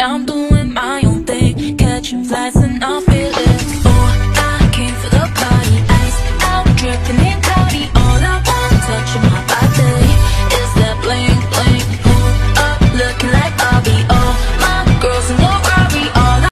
I'm doing my own thing, catching flies and off.